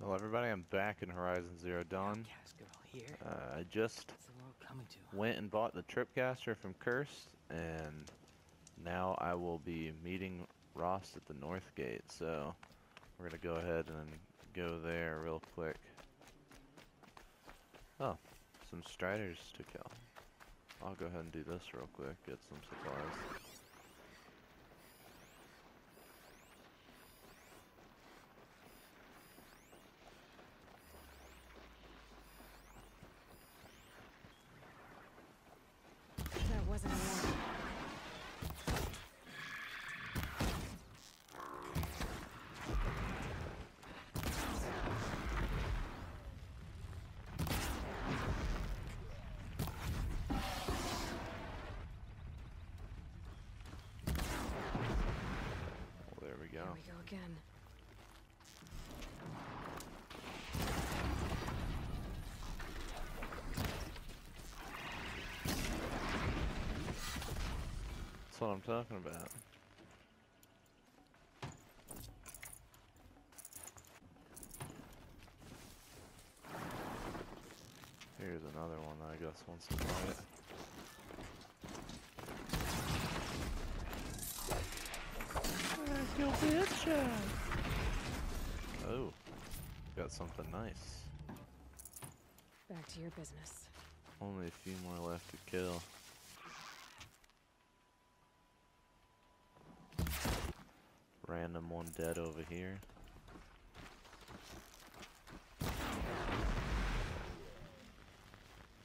Well, everybody, I'm back in Horizon Zero Dawn. Uh, I just What's the world coming to? went and bought the Tripcaster from Karst, and now I will be meeting Rost at the North Gate. So we're gonna go ahead and go there real quick. Oh, some Striders to kill. I'll go ahead and do this real quick. Get some supplies. That wasn't a warning. Well, there we go. again. That's what I'm talking about. Here's another one that I guess wants to fight. Oh, got something nice. Back to your business. Only a few more left to kill. Random one dead over here.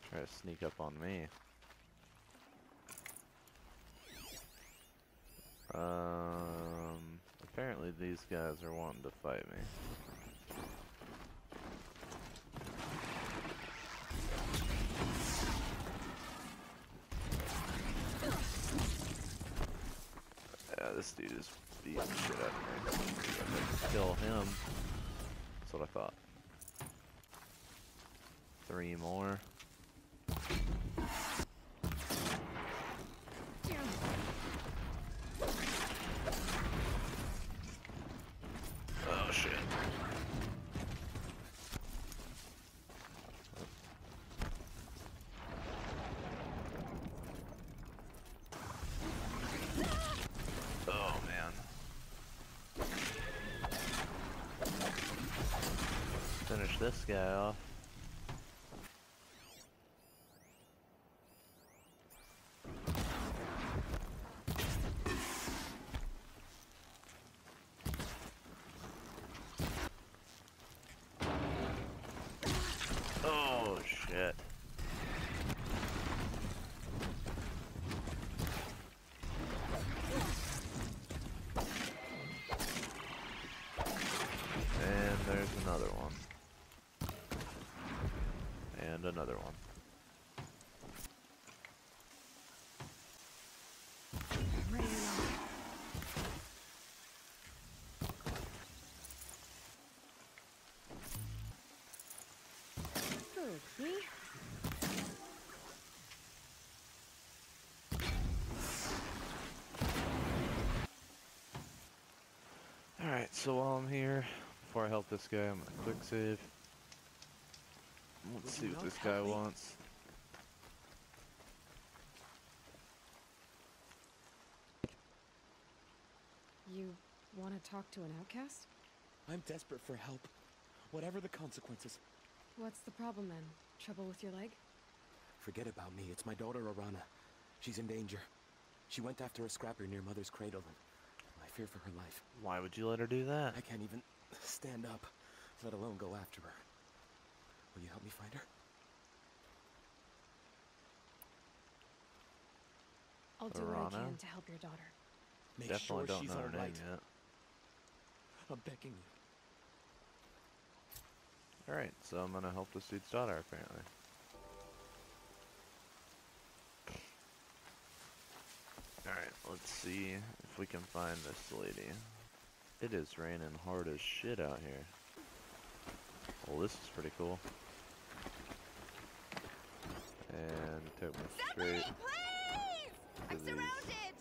Try to sneak up on me. Um, apparently these guys are wanting to fight me. Yeah, this dude is beating shit out of me. Kill him. That's what I thought. Three more. Oh shit. Oh man. Finish this guy off. Oh shit. And there's another one. And another one. Alright, so while I'm here, before I help this guy, I'm gonna quick save. Let's see what this guy me? wants. You want to talk to an outcast? I'm desperate for help. Whatever the consequences. What's the problem then? Trouble with your leg? Forget about me. It's my daughter, Arana. She's in danger. She went after a scrapper near Mother's cradle, and I fear for her life. Why would you let her do that? I can't even stand up, let alone go after her. Will you help me find her? I'll do what I can to help your daughter. Make Definitely sure don't she's know her all name yet. I'm begging you. Alright, so I'm gonna help this dude's daughter apparently. Alright, let's see if we can find this lady. It is raining hard as shit out here. Well, this is pretty cool and took me straight. I'm surrounded.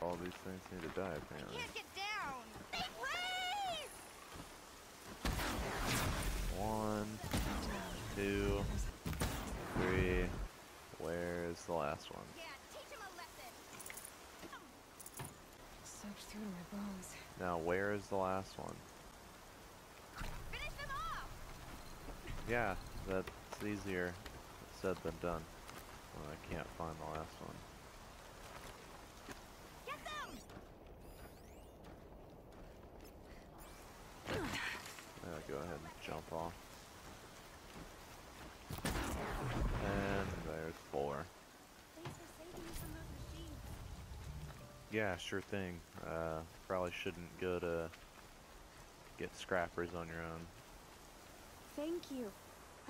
All these things need to die apparently. I can't get down. They raise. One, two, three. Where's the last one? Yeah, teach him a lesson. Soaked through my bones. Now where is the last one? Finish them off. Yeah, that's easier said than done. Well, I can't find the last one. Get them. Yeah, go ahead and jump off. And there's four. Thanks for saving me from those machines. Yeah, sure thing. Uh, probably shouldn't go to get scrappers on your own. Thank you.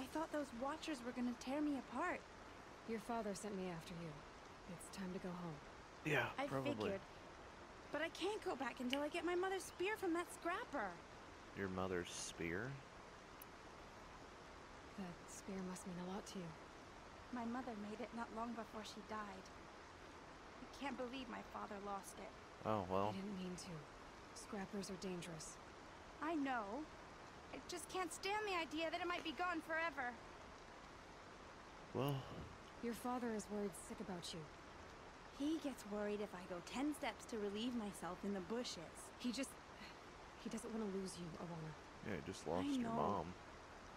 I thought those watchers were gonna tear me apart. Your father sent me after you. It's time to go home. Yeah, I figured. But I can't go back until I get my mother's spear from that scrapper. Your mother's spear? That spear must mean a lot to you. My mother made it not long before she died. I can't believe my father lost it. Oh, well, I didn't mean to. Scrappers are dangerous. I know. I just can't stand the idea that it might be gone forever. well, Your father is worried sick about you. He gets worried if I go ten steps to relieve myself in the bushes. He just. He doesn't want to lose you, Arana. yeah, he just lost I your know. mom.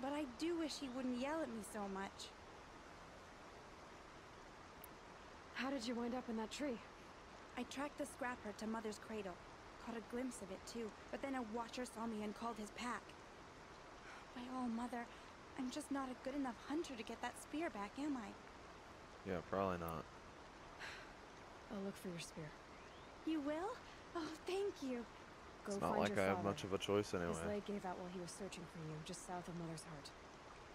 But I do wish he wouldn't yell at me so much. How did you wind up in that tree? I tracked the scrapper to Mother's cradle. Caught a glimpse of it too, but then a watcher saw me and called his pack. By all, Mother, I'm just not a good enough hunter to get that spear back, am I? Yeah, probably not. I'll look for your spear. You will? Oh, thank you. Go it's not find like your I have much of a choice anyway. His anyway. leg gave out while he was searching for you, just south of Mother's Heart.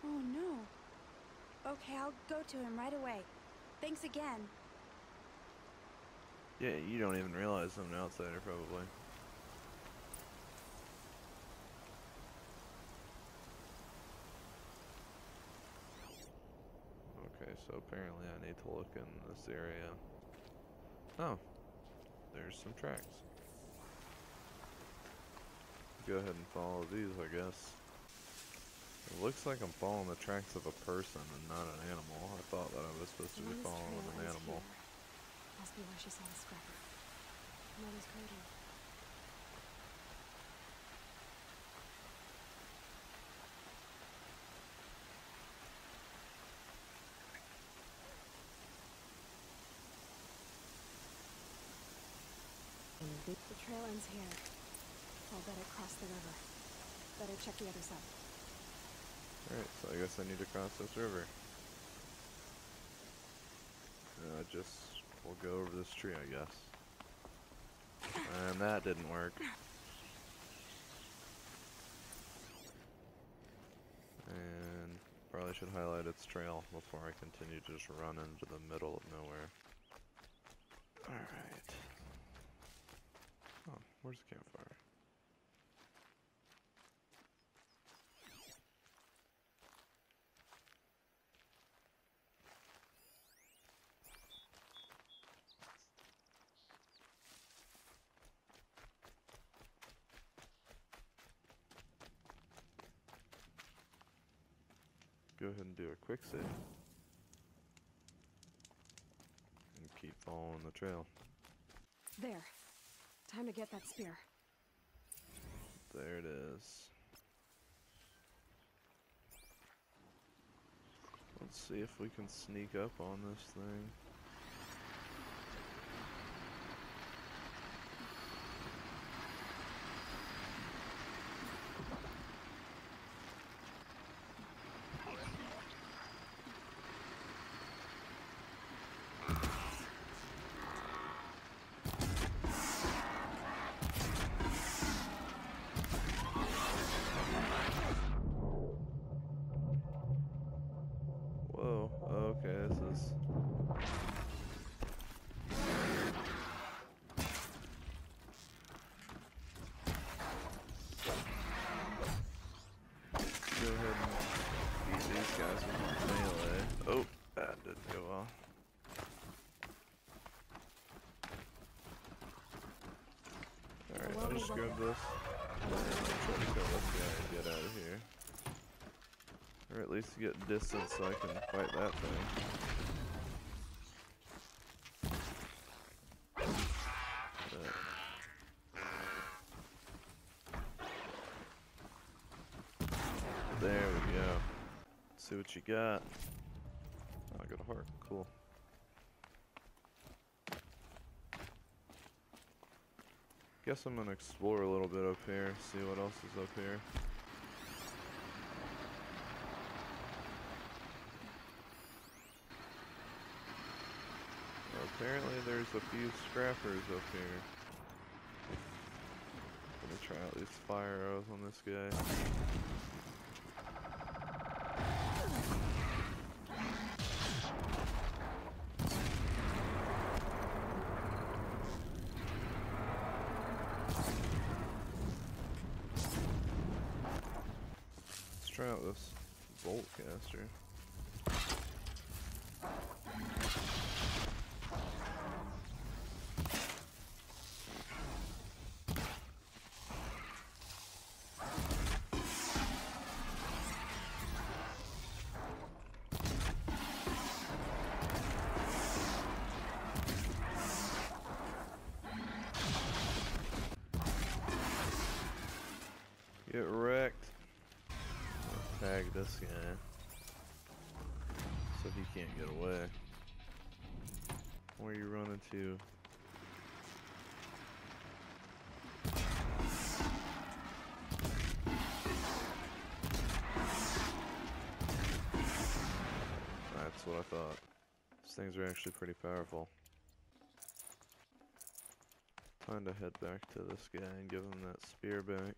Oh no. Okay, I'll go to him right away. Thanks again. Yeah, you don't even realize I'm an outsider, probably. Okay, so apparently I need to look in this area. Oh, there's some tracks. Go ahead and follow these, I guess. It looks like I'm following the tracks of a person and not an animal. I thought that I was supposed to be following an animal. Must be where she saw the scrapper. Mother's cradle. Here. I'll better cross the river. Better check the other side. Alright, so I guess I need to cross this river. Uh, just, we'll go over this tree, I guess. And that didn't work. And probably should highlight its trail before I continue to just run into the middle of nowhere. Alright. Where's the campfire? Go ahead and do a quick save. And keep following the trail. There. Time to get that spear. There it is. Let's see if we can sneak up on this thing. I'll just grab this. Try to kill this guy and get out of here. Or at least get distance so I can fight that thing. Uh, there we go. Let's see what you got. Oh, I got a heart. Cool. I guess I'm gonna explore a little bit up here, see what else is up here. Apparently there's a few scrappers up here. Gonna try out these fire arrows on this guy. Try out this bolt caster. Get wrecked. Tag this guy. So he can't get away. Where are you running to? That's what I thought. These things are actually pretty powerful. Time to head back to this guy and give him that spear back.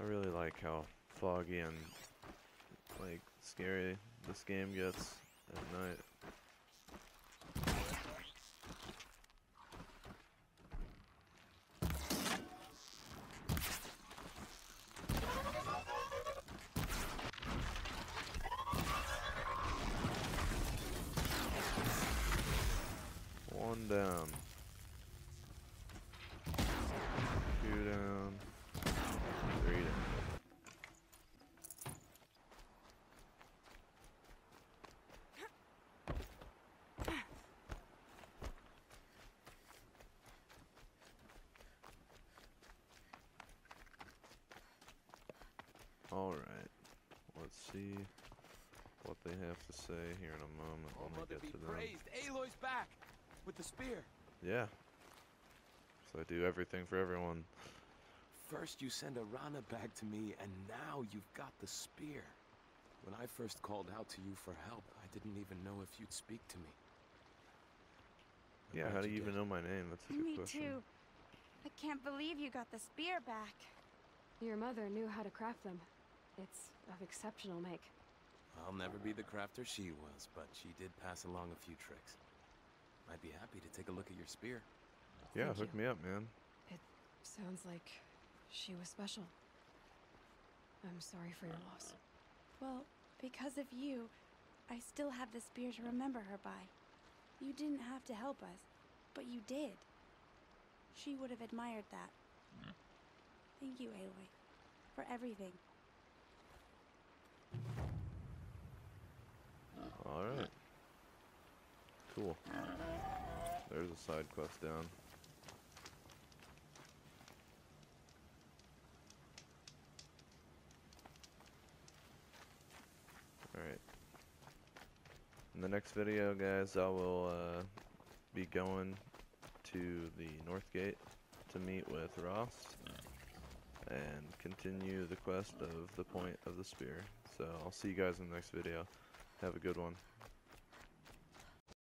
I really like how foggy and like scary this game gets at night. One down. Two down. Three down. Alright. Let's see what they have to say here in a moment Oh, when we mother get be to them. praised. Aloy's back with the spear. Yeah. So I do everything for everyone. First you send Arana back to me, and now you've got the spear. When I first called out to you for help, I didn't even know if you'd speak to me. I'm Yeah, how do you even know my name? That's a good Me question. too. I can't believe you got the spear back. Your mother knew how to craft them. It's of exceptional make. I'll never be the crafter she was, but she did pass along a few tricks. I'd be happy to take a look at your spear. Yeah, Thank hook you. me up, man. It sounds like she was special. I'm sorry for your loss. Well, because of you, I still have the spear to remember her by. You didn't have to help us, but you did. She would have admired that. Hmm. Thank you, Aloy, for everything. Alright. Cool. There's a side quest down. Alright. In the next video, guys, I will uh, be going to the North Gate to meet with Rost and continue the quest of the point of the spear. So I'll see you guys in the next video. Have a good one.